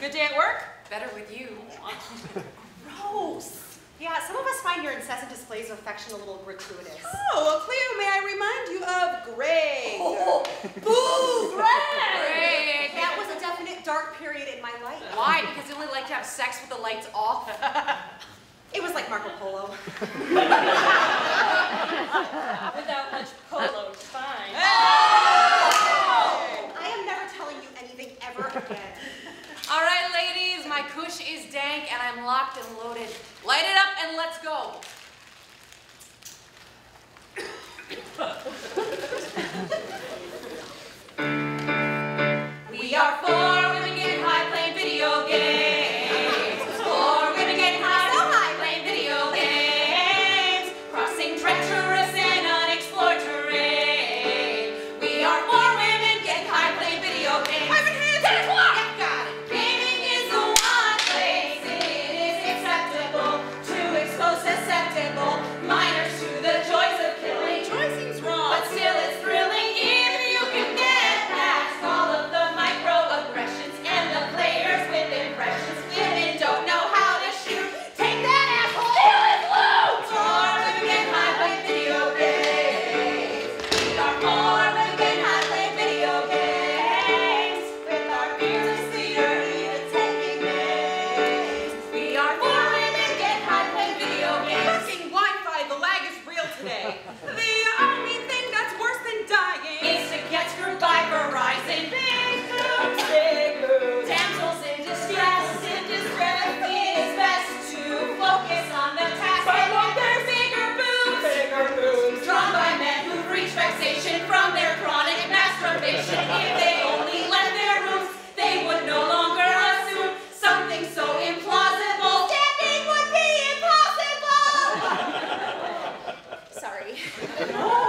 Good day at work? Better with you. Gross. Yeah, some of us find your incessant displays of affection a little gratuitous. Oh, well, Cleo, may I remind you of Greg? Oh. Boo, Greg! Greg! That was a definite dark period in my life. Why? Because you only like to have sex with the lights off? it was like Marco Polo. Without much and I'm locked and loaded. Light it up and let's go. sorry.